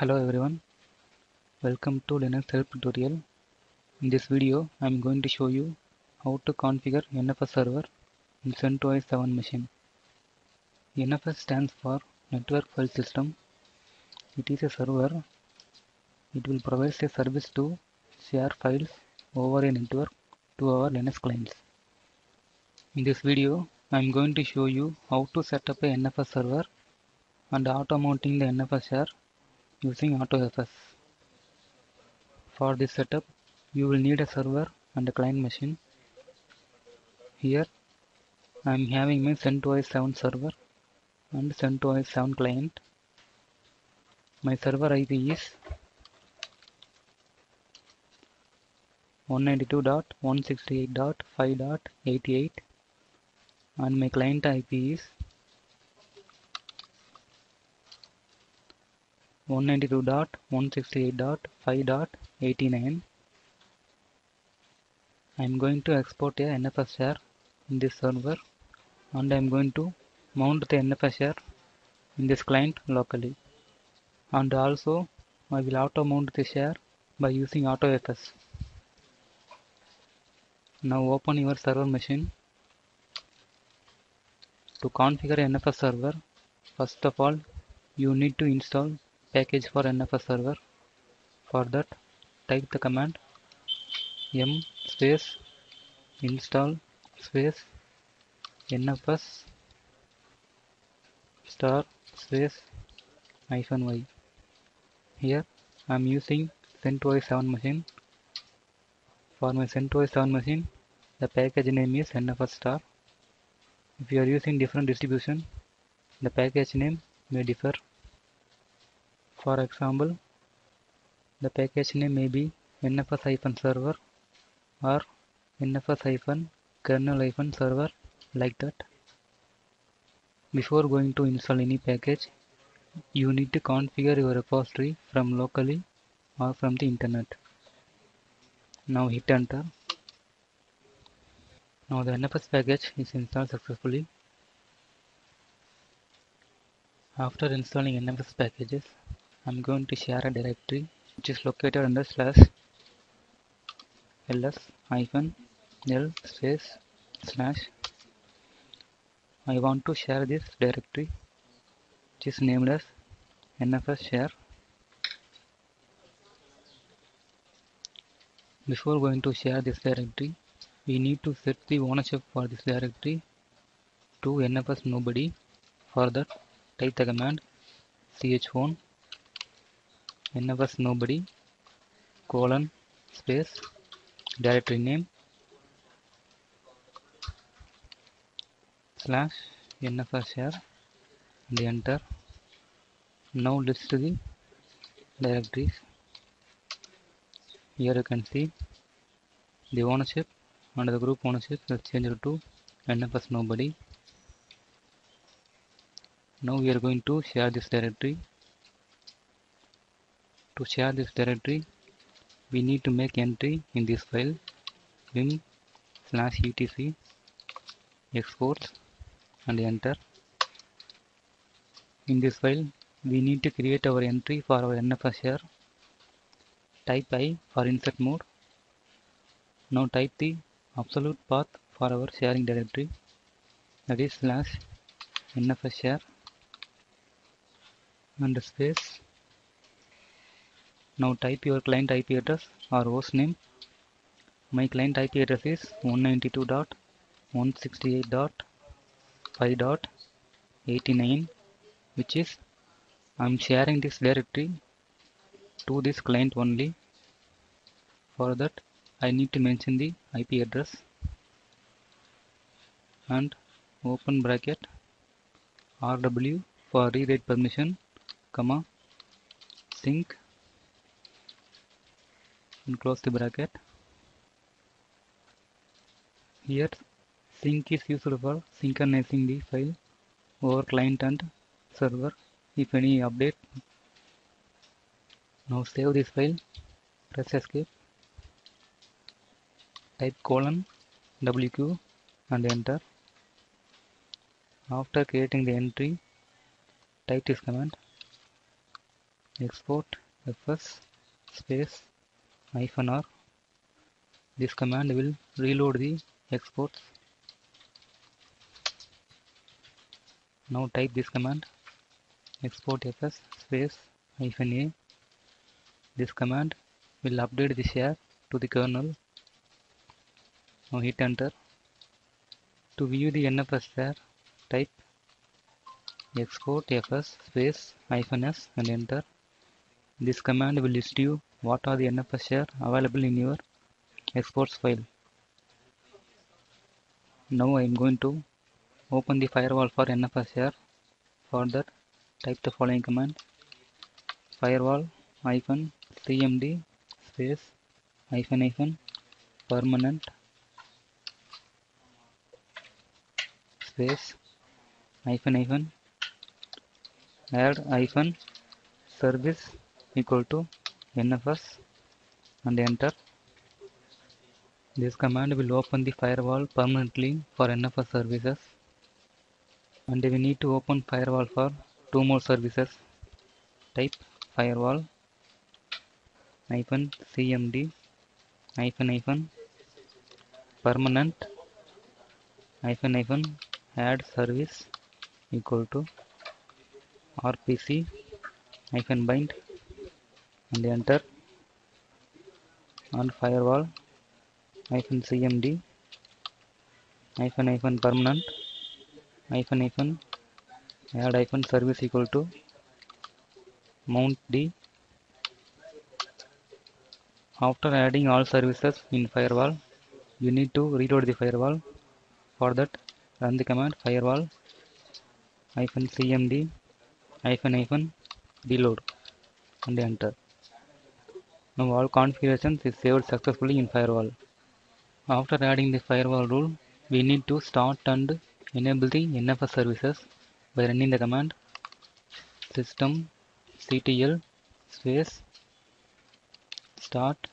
Hello everyone, welcome to Linux help tutorial. In this video, I am going to show you how to configure NFS server in CentOS 7 machine. NFS stands for Network File System. It is a server. It will provide a service to share files over a network to our Linux clients. In this video, I am going to show you how to set up a NFS server and auto mounting the NFS share using AutoFS. For this setup, you will need a server and a client machine. Here, I am having my CentOS 7 server and CentOS 7 client. My server IP is 192.168.5.88 and my client IP is 192.168.5.89 I am going to export a NFS share in this server and I am going to mount the NFS share in this client locally and also I will auto mount the share by using AutoFS. Now open your server machine. To configure NFS server, first of all you need to install package for NFS server. For that, type the command yum space install space nfs star space hyphen y. Here I am using CentOS 7 machine. For my CentOS 7 machine, the package name is nfs star. If you are using different distribution, the package name may differ. For example, the package name may be nfs-server or nfs-kernel-server like that. Before going to install any package, you need to configure your repository from locally or from the internet. Now hit enter. Now the NFS package is installed successfully. After installing NFS packages, I'm going to share a directory which is located under slash ls hyphen l space slash. I want to share this directory which is named as nfs share. Before going to share this directory, we need to set the ownership for this directory to nfs nobody. For that, type the command chown nfs nobody. Colon space. Directory name. Slash nfs share and enter. Now list the directories. Here you can see the ownership under the group ownership. Is changed to nfs nobody. Now we are going to share this directory to share this directory, we need to make entry in this file vim slash etc exports and enter. In this file, we need to create our entry for our NFS share. Type I for insert mode. Now type the absolute path for our sharing directory that is slash NFS share and space now type your client IP address or host name. My client IP address is 192.168.5.89 which is I am sharing this directory to this client only. For that I need to mention the IP address and open bracket rw for read permission comma sync and close the bracket. Here sync is used for synchronizing the file over client and server if any update. Now save this file, press escape, type colon wq and enter. After creating the entry, type this command export fs space r this command will reload the exports. Now type this command export fs space hyphen a. This command will update the share to the kernel. Now hit enter. To view the nfs share type export fs space hyphen s and enter. This command will list you what are the nfs share available in your exports file? Now I am going to open the firewall for NFS share. For that type the following command. Firewall hyphen cmd space hyphen hyphen permanent space hyphen hyphen add hyphen service equal to nfs and enter this command will open the firewall permanently for nfs services. And we need to open firewall for two more services. Type firewall hyphen cmd hyphen hyphen permanent hyphen hyphen add service equal to rpc hyphen bind and enter. On firewall hyphen cmd hyphen hyphen permanent hyphen hyphen add hyphen service equal to mount d. After adding all services in firewall you need to reload the firewall. For that run the command firewall hyphen cmd hyphen hyphen reload and enter now all configurations is saved successfully in firewall. After adding the firewall rule we need to start and enable the NFS services by running the command system ctl space start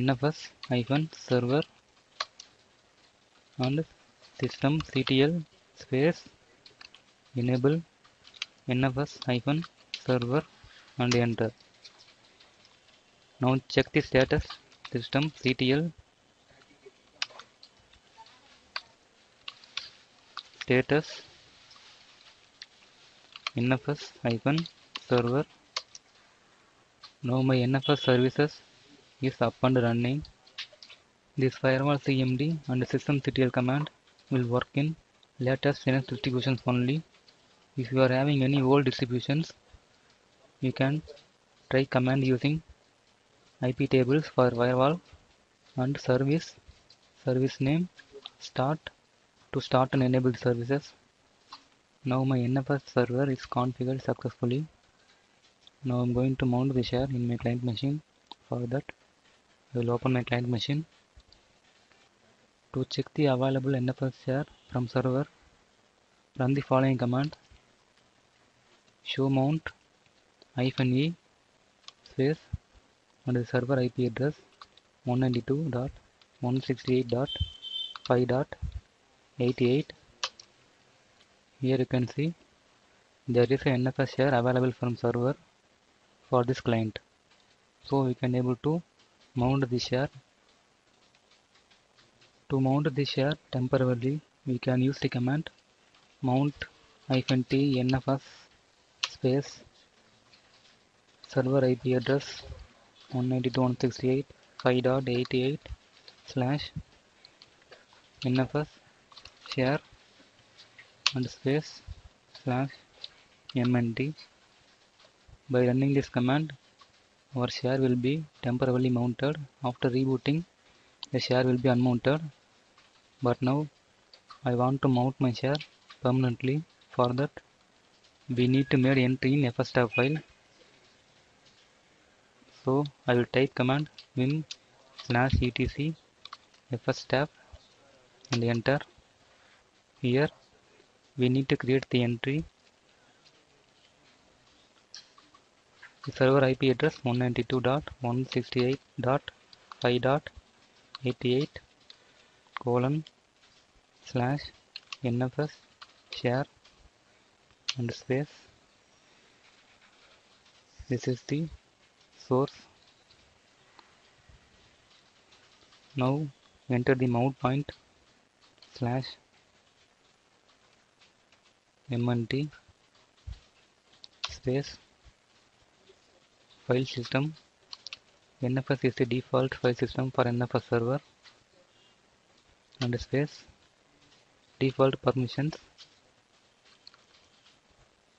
nfs hyphen server and system ctl space enable nfs hyphen server and enter now check the status system ctl status. Nfs hyphen server. Now my nfs services is up and running. This firewall cmd and system ctl command will work in latest linux distributions only. If you are having any old distributions you can try command using ip tables for firewall and service service name start to start and enable services. Now my NFS server is configured successfully. Now I'm going to mount the share in my client machine. For that I will open my client machine to check the available NFS share from server. Run the following command. Show mount hyphen e space and the server IP address 192.168.5.88 here you can see there is a NFS share available from server for this client. So we can able to mount the share. To mount the share temporarily we can use the command mount t nfs space server IP address 192.168.5.88 slash nfs share and space slash mnt by running this command our share will be temporarily mounted. After rebooting the share will be unmounted. But now I want to mount my share permanently. For that we need to make entry in fstab file so I will type command vim slash etc fstab and enter. Here we need to create the entry. The server IP address 192.168.5.88 colon slash nfs share and space. This is the source. Now enter the mount point slash mnt space file system. Nfs is the default file system for nfs server and space default permissions.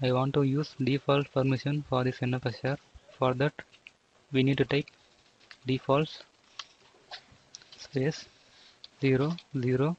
I want to use default permission for this NFS share. For that we need to type defaults. Space 0 0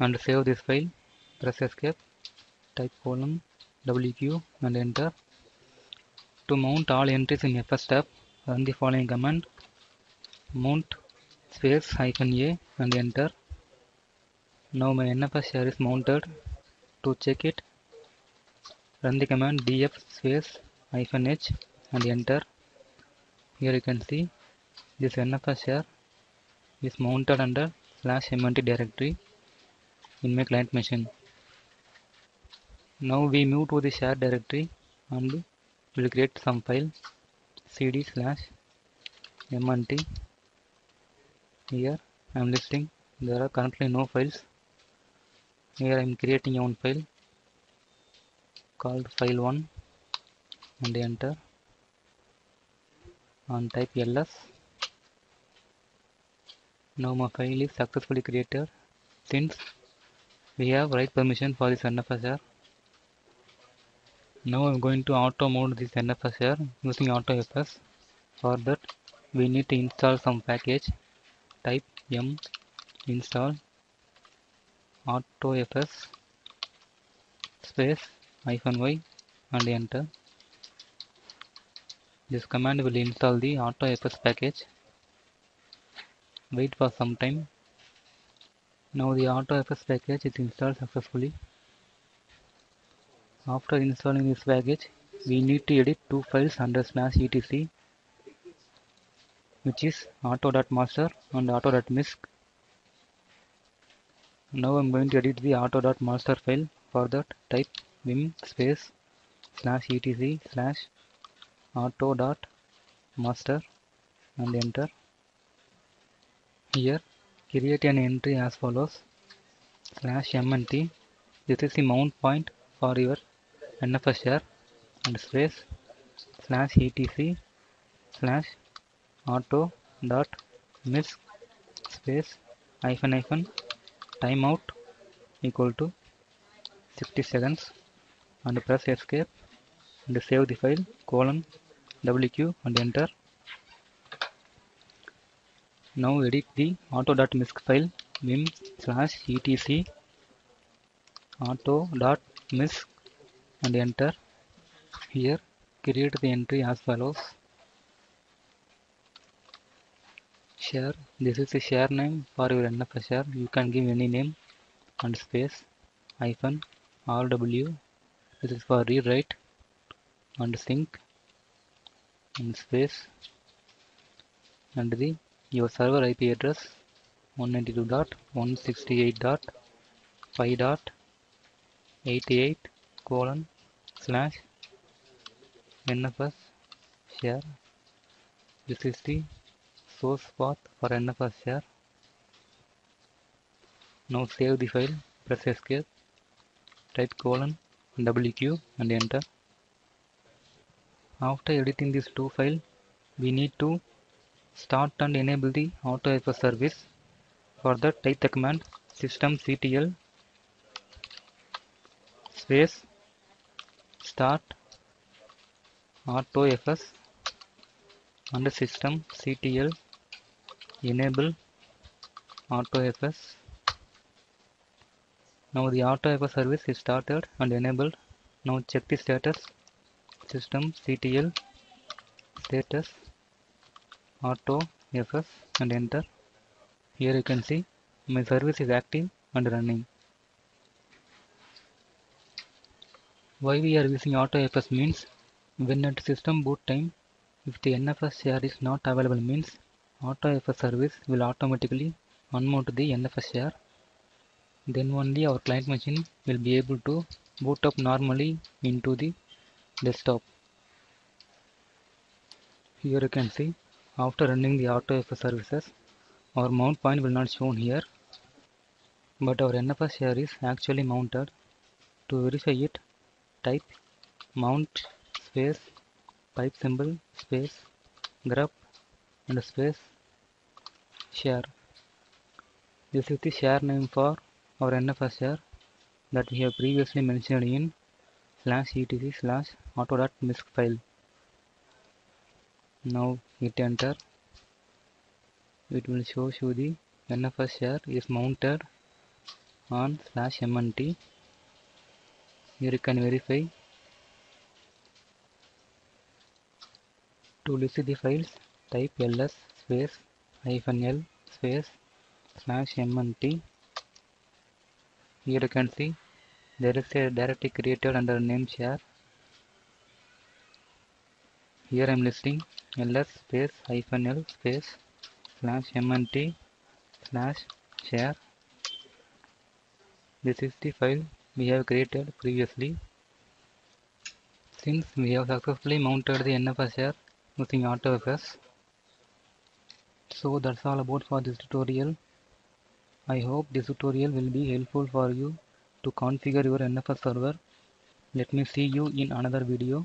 and save this file press escape type colon wq and enter. To mount all entries in fs tab run the following command. Mount space hyphen a and enter. Now my nfs share is mounted. To check it run the command df space hyphen h and enter. Here you can see this nfs share is mounted under slash mnt directory in my client machine. Now we move to the share directory and will create some file cd slash mnt here I am listing there are currently no files. Here I am creating one file called file1 and enter. And type ls now my file is successfully created. Since we have write permission for this NFSR now I'yum going to auto mode this NFSR using AutoFS for that we need to install some package. Type m install AutoFS space hyphen y and enter this command will install the AutoFS package. Wait for some time. Now the AutoFS package is installed successfully. After installing this package we need to edit two files under slash etc which is auto.master and auto.misc now I'm going to edit the auto.master file. For that type vim space slash etc slash auto.master and enter. Here create an entry as follows. Slash mnt this is the mount point for your nfs share and space slash etc slash auto dot miss space hyphen hyphen timeout equal to 60 seconds and press escape and save the file colon wq and enter now edit the auto.misc file vim slash etc. auto.misc and enter here create the entry as follows. Share this is the share name for your nfs share. You can give any name and space hyphen rw this is for rewrite and sync and space. And the your server ip address 192.168.5.88 colon slash nfs share. This is the source path for nfs share. Now save the file press escape type colon wq and enter after editing these two files we need to start and enable the AutoFS service. For that type the command systemctl space start AutoFS and systemctl enable AutoFS now the AutoFS service is started and enabled. Now check the status systemctl status auto fs and enter. Here you can see my service is active and running. Why we are using auto fs means when at system boot time if the nfs share is not available means auto fs service will automatically unmount the nfs share. Then only our client machine will be able to boot up normally into the desktop. Here you can see after running the AutoFS services our mount point will not shown here but our NFS share is actually mounted. To verify it type mount space pipe symbol space grep and space share. This is the share name for our NFS share that we have previously mentioned in slash etc slash auto.misc file. Now hit enter. It will show you the NFS share is mounted on slash mnt. Here you can verify. To list the files, type ls space hyphen l space slash mnt. Here you can see there is a directory created under name share. Here I am listing ls space hyphen l space slash mnt slash share. This is the file we have created previously. Since we have successfully mounted the NFS share using AutoFS. So that's all about for this tutorial. I hope this tutorial will be helpful for you to configure your NFS server. Let me see you in another video.